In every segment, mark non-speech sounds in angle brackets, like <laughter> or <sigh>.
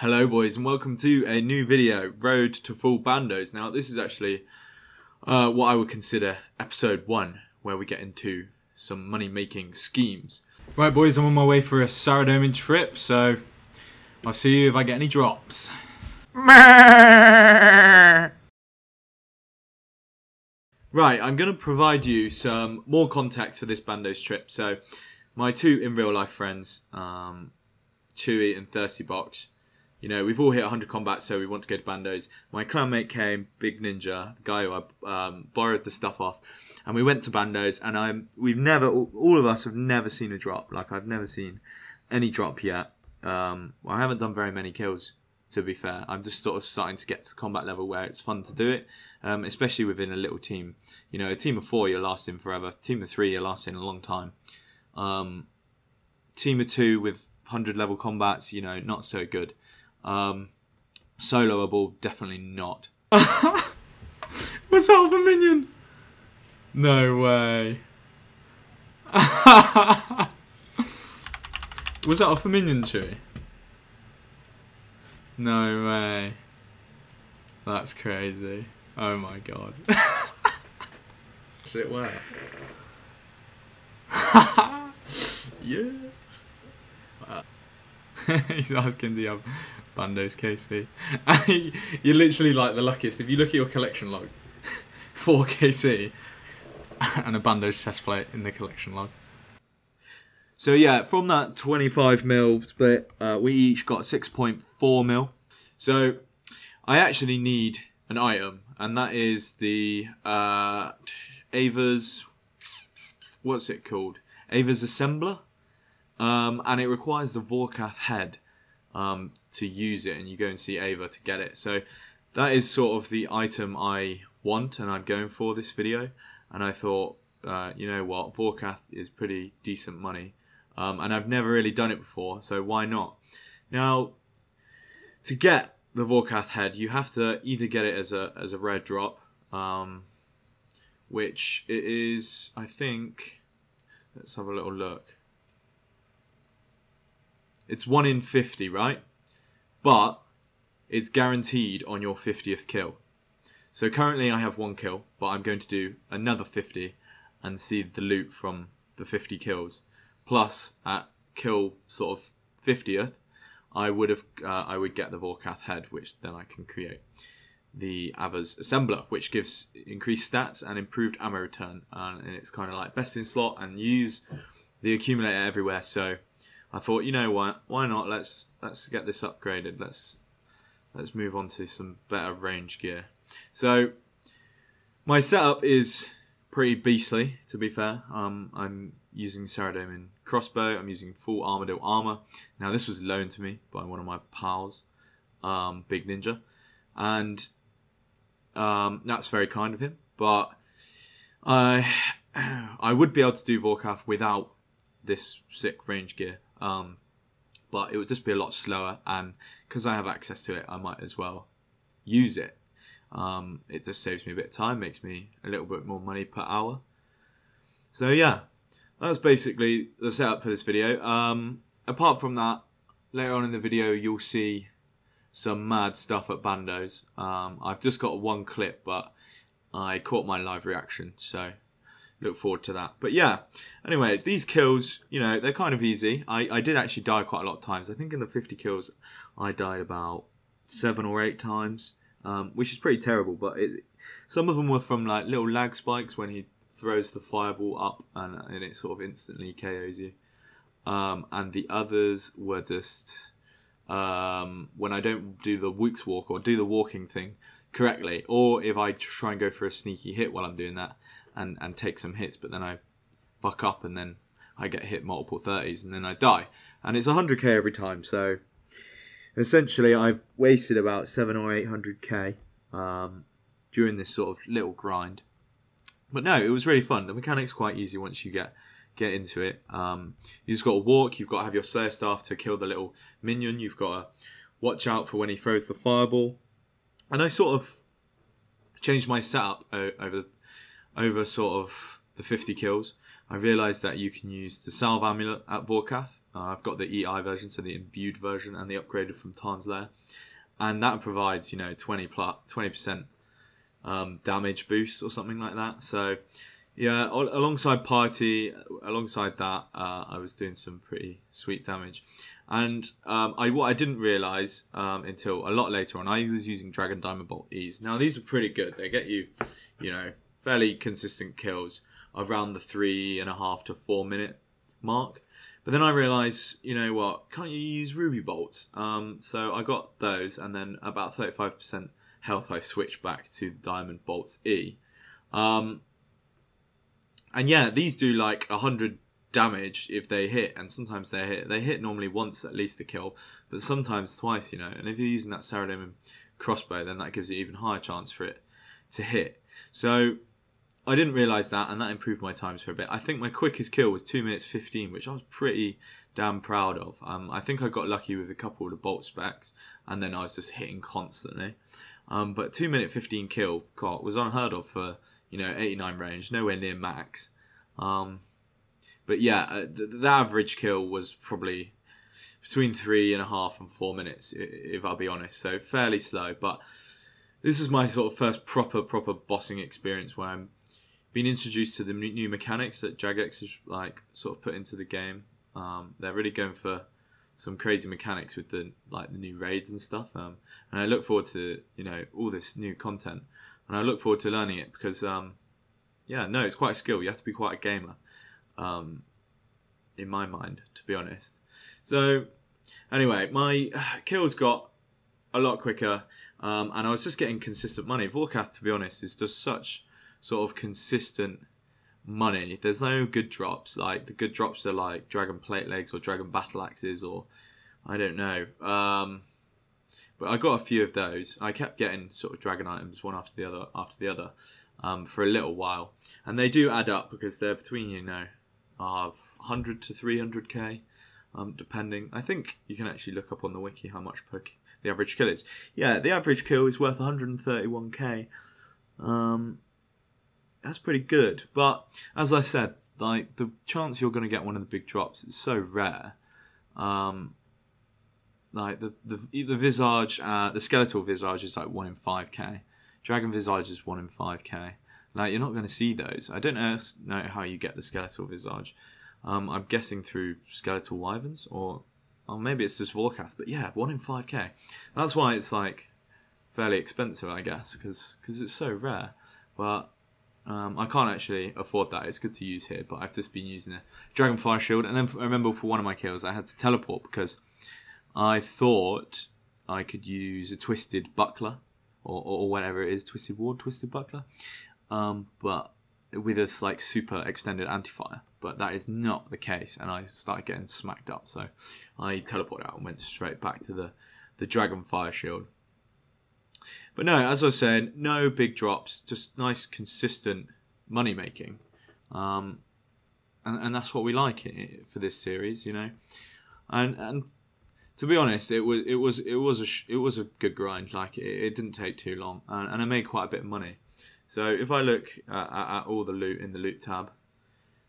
Hello boys and welcome to a new video, Road to Full Bandos. Now this is actually uh, what I would consider episode 1, where we get into some money making schemes. Right boys, I'm on my way for a Saradomin trip, so I'll see you if I get any drops. <laughs> Right, I'm going to provide you some more context for this Bandos trip. So, my two in real life friends, um, Chewy and Thirsty Box, you know, we've all hit 100 combat, so we want to go to Bandos. My clanmate came, Big Ninja, the guy who I um, borrowed the stuff off, and we went to Bandos. And I'm, we've never, all of us have never seen a drop. Like I've never seen any drop yet. Um, I haven't done very many kills, to be fair. I'm just sort of starting to get to combat level where it's fun to do it, um, especially within a little team. You know, a team of four, you're lasting forever. Team of three, you're lasting a long time. Um, team of two with 100 level combats, you know, not so good. Um, soloable, definitely not. <laughs> Was half a minion? No way. <laughs> Was that off a minion tree? No way. That's crazy. Oh my god. <laughs> Is it worth? yes. He's asking the um, Bandos KC. <laughs> You're literally like the luckiest. If you look at your collection log, <laughs> 4 KC and a Bandos chest plate in the collection log. So yeah, from that 25 mil split, uh, we each got 6.4 mil. So I actually need an item, and that is the uh, Ava's. What's it called? Ava's Assembler. Um, and it requires the Vorkath head um, to use it, and you go and see Ava to get it. So that is sort of the item I want, and I'm going for this video. And I thought, uh, you know what, Vorkath is pretty decent money, um, and I've never really done it before, so why not? Now, to get the Vorkath head, you have to either get it as a as a red drop, um, which it is, I think. Let's have a little look. It's 1 in 50, right? But it's guaranteed on your 50th kill. So currently I have one kill, but I'm going to do another 50 and see the loot from the 50 kills. Plus, at kill sort of 50th, I would have uh, I would get the Vorkath head, which then I can create the Ava's assembler, which gives increased stats and improved ammo return, and it's kind of like best in slot and use the accumulator everywhere. So I thought, you know what? Why not? Let's let's get this upgraded. Let's let's move on to some better range gear. So my setup is pretty beastly, to be fair. Um, I'm using Saradomin crossbow. I'm using full Armadyl armor. Now this was loaned to me by one of my pals, um, Big Ninja, and um, that's very kind of him. But I <clears throat> I would be able to do Vorkath without this sick range gear. Um, but it would just be a lot slower, and because I have access to it, I might as well use it. Um, it just saves me a bit of time, makes me a little bit more money per hour. So yeah, that's basically the setup for this video. Um, apart from that, later on in the video, you'll see some mad stuff at Bandos. Um, I've just got one clip, but I caught my live reaction, so look forward to that. But yeah, anyway, these kills, you know, they're kind of easy. I, I did actually die quite a lot of times. I think in the 50 kills, I died about seven or eight times, um, which is pretty terrible. But it, some of them were from like little lag spikes when he throws the fireball up and, and it sort of instantly KOs you. Um, and the others were just um, when I don't do the Woox walk or do the walking thing correctly, or if I try and go for a sneaky hit while I'm doing that and, and take some hits, but then I fuck up and then I get hit multiple 30s and then I die. And it's 100k every time, so essentially I've wasted about 7 or 800k um, during this sort of little grind. But no, it was really fun. The mechanic's quite easy once you get get into it. Um, you just got to walk. You've got to have your Slayer staff to kill the little minion. You've got to watch out for when he throws the fireball. And I sort of changed my setup over over sort of the 50 kills, I realised that you can use the Salve Amulet at Vorkath. Uh, I've got the EI version, so the imbued version, and the upgraded from Tarn's Lair. And that provides, you know, 20 plus, 20% um, damage boost or something like that. So, yeah, alongside Party, alongside that, uh, I was doing some pretty sweet damage. And um, I what I didn't realize um, until a lot later on, I was using Dragon Diamond Bolt E's. Now these are pretty good. They get you, you know, fairly consistent kills around the three and a half to four minute mark. But then I realised, you know what, can't you use ruby bolts? Um, so I got those, and then about 35% health, I switched back to the diamond bolts E. Um, and yeah, these do like 100 damage if they hit, and sometimes they hit. They hit normally once at least to kill, but sometimes twice, you know. And if you're using that Saradomin crossbow, then that gives you even higher chance for it to hit. So I didn't realize that, and that improved my times for a bit. I think my quickest kill was two minutes fifteen, which I was pretty damn proud of. Um, I think I got lucky with a couple of the bolt specs, and then I was just hitting constantly. Um, but two minute fifteen kill, God, was unheard of for you know eighty nine range, nowhere near max. Um, but yeah, uh, the, the, average kill was probably between three and a half and four minutes, if I'll be honest. So fairly slow, but this is my sort of first proper proper bossing experience where I'm been introduced to the new mechanics that Jagex has like sort of put into the game. Um, they're really going for some crazy mechanics with the like the new raids and stuff. Um, and I look forward to you know all this new content, and I look forward to learning it because um, yeah, no, it's quite a skill. You have to be quite a gamer, um, in my mind, to be honest. So anyway, my <sighs> kills got a lot quicker, um, and I was just getting consistent money. Vorkath, to be honest, is just such sort of consistent money. There's no good drops. Like the good drops are like dragon plate legs or dragon battle axes or I don't know. Um, but I got a few of those. I kept getting sort of dragon items one after the other after the other um, for a little while, and they do add up because they're between you know of 100 to 300k, um, depending. I think you can actually look up on the wiki how much per the average kill is. Yeah, the average kill is worth 131k. Um, that's pretty good. But as I said, like the chance you're going to get one of the big drops is so rare. Um, like the the the visage, uh, the skeletal visage is like one in five k. Dragon visage is one in five k. Like you're not going to see those. I don't know, know how you get the skeletal visage. Um, I'm guessing through skeletal wyverns or, or maybe it's just Vorkath. But yeah, one in five k. That's why it's like fairly expensive, I guess, because because it's so rare. But um, I can't actually afford that. It's good to use here, but I've just been using a Dragonfire Shield. And then I remember for one of my kills, I had to teleport because I thought I could use a Twisted Buckler or, or whatever it is, Twisted Ward, Twisted Buckler, um, but with a like super extended anti-fire. But that is not the case, and I started getting smacked up. So I teleported out and went straight back to the the Dragonfire Shield. But no, as I was saying, no big drops, just nice, consistent money making. Um, and, and that's what we like for this series, you know. And and to be honest, it was it was it was a it was a good grind. Like it, it didn't take too long, and, and, I made quite a bit of money. So if I look at, at all the loot in the loot tab,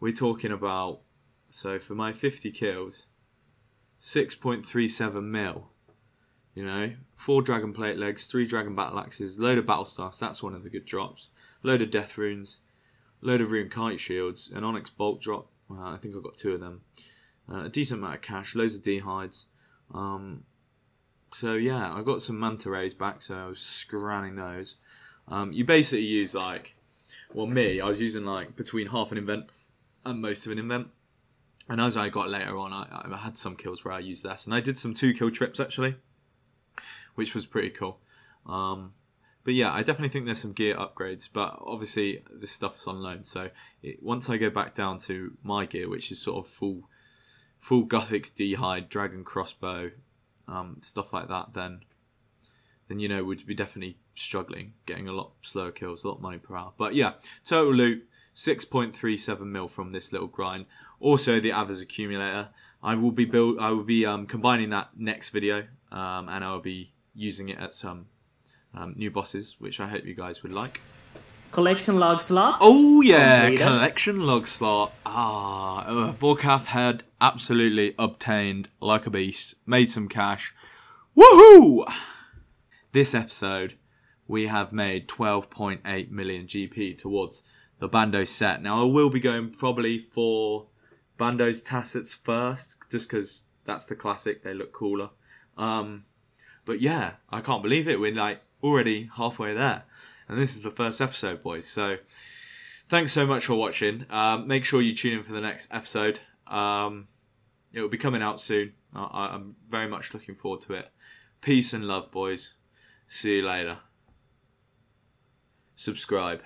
we're talking about so for my 50 kills, 6.37 mil you know, four dragon plate legs, three dragon battle axes, load of battle stars. That's one of the good drops. Load of death runes, load of rune kite shields, an onyx bolt drop. Well, I think I've got two of them. Uh, a decent amount of cash, loads of d hides. Um, so yeah, I got some manta rays back, so I was scanning those. Um, you basically use like, well, me, I was using like between half an invent and most of an invent. And as I got later on, I, I had some kills where I used less, and I did some two kill trips actually which was pretty cool. Um, but yeah, I definitely think there's some gear upgrades. But obviously, this stuff's on loan. So it, once I go back down to my gear, which is sort of full, full Guthix D'hide, Dragon Crossbow, um, stuff like that, then, then you know we'd be definitely struggling, getting a lot slower kills, a lot of money per hour. But yeah, total loot. 6.37 mil from this little grind. Also, the Ava's accumulator. I will be build. I will be um, combining that next video, um, and I will be using it at some um, new bosses, which I hope you guys would like. collection log slot. Oh yeah, Completed. collection log slot. Ah, uh, Vorkath had absolutely obtained like a beast, made some cash. Woohoo! This episode, we have made 12.8 million GP towards the Bando set. Now I will be going probably for Bandos Tassets first, just because that's the classic. They look cooler. Um, but yeah, I can't believe it. We're like already halfway there, and this is the first episode, boys. So thanks so much for watching. Um, make sure you tune in for the next episode. Um, it will be coming out soon. I- I'm very much looking forward to it. Peace and love, boys. See you later. Subscribe.